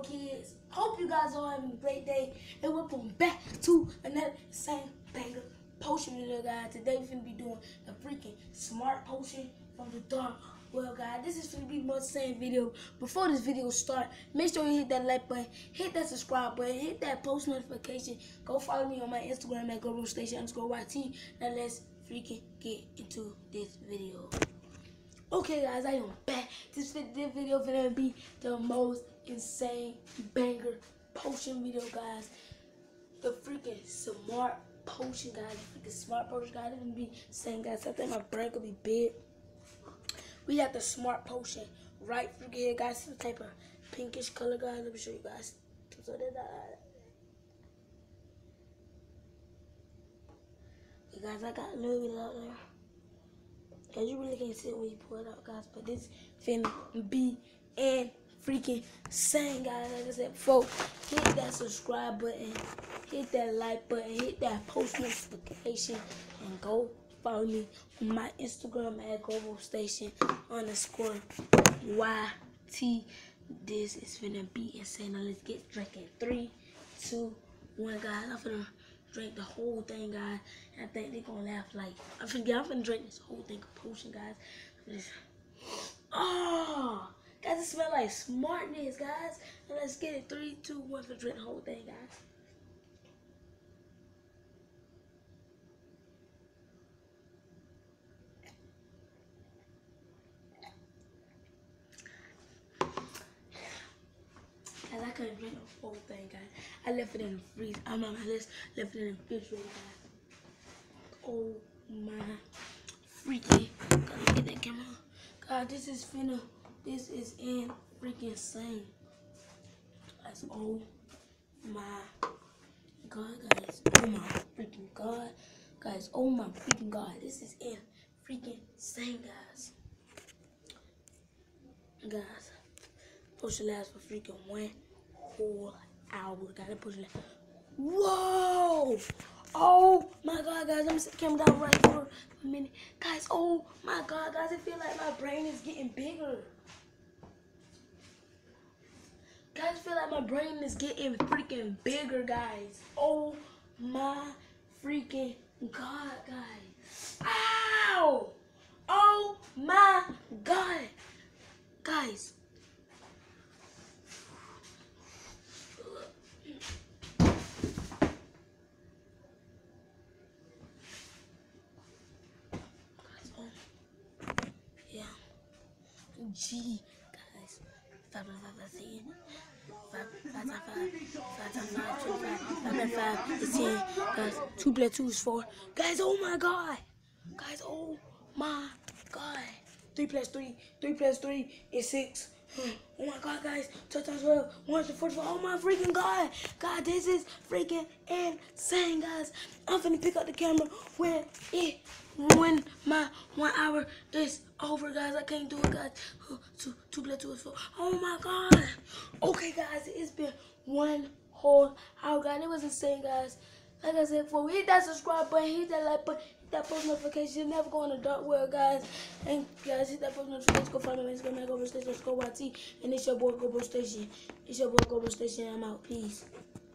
kids. Hope you guys are having a great day. And welcome back to another same banger potion video, guys. Today we're gonna be doing the freaking smart potion from the dark. Well, guys, this is gonna be the same video. Before this video start, make sure you hit that like button, hit that subscribe button, hit that post notification. Go follow me on my Instagram at GoRoStation Station underscore YT. Now let's freaking get into this video. Okay, guys, I am back. This, video gonna be the most insane banger potion video, guys. The freaking smart potion, guys. The freaking smart potion, guys. It's gonna be insane, guys. I think my brain could be big. We got the smart potion right freaking here, guys. Some type of pinkish color, guys. Let me show you guys. So. You guys, I got a little bit out there. Cause you really can't see it when you pull it out, guys. But this finna be and freaking insane, guys. Like I said before, hit that subscribe button, hit that like button, hit that post notification, and go follow me on my Instagram at Global Station underscore YT. This is finna be insane. Now let's get drinking. Three, two, one, guys. I'm finna drink the whole thing, guys. I think they're gonna laugh like I'm finna, I'm finna drink this whole thing of potion, guys. Just, oh, guys, it smell like smartness, guys. And let's get it. Three, two, one, for drink the whole thing, guys. Guys, I couldn't drink the whole thing, guys. I left it in the freezer. I'm on my list. Left it in the guys. Oh my freaking! Gotta get that camera. God, this is finna. This is in freaking insane. Guys, oh my god, guys. Oh my freaking god, guys. Oh my freaking god. This is in freaking insane, guys. Guys. Supposed to last for freaking one whole hour. Gotta push it. Whoa! Oh my god, guys, set the camera down right for a minute. Guys, oh my god, guys, I feel like my brain is getting bigger. Guys, I feel like my brain is getting freaking bigger, guys. Oh my freaking god, guys. Ow! Oh my god. Guys, Yeah. G, guys. Five plus five plus ten. Five, five times five. Five times five, twenty-five. Five plus five is ten. Guys, two plus two is four. Guys, oh my god. Guys, oh my god. Three plus three. Three plus three is six. Oh my god, guys. Two times twelve. One to forty-four. Oh my freaking god. God, this is freaking insane, guys. I'm finna pick up the camera when it when my one hour is over, guys. I can't do it, guys. Two, two plus two four. Oh my god. Okay, guys, it's been one whole hour, guys. It was insane, guys. Like I said before, hit that subscribe button, hit that like button, hit that post notification. Never go in the dark world, guys. And guys, hit that post notification. Go follow me. It's gonna go over station. Let's go YT. And it's your boy Go Station. It's your boy Go Station. I'm out. Peace.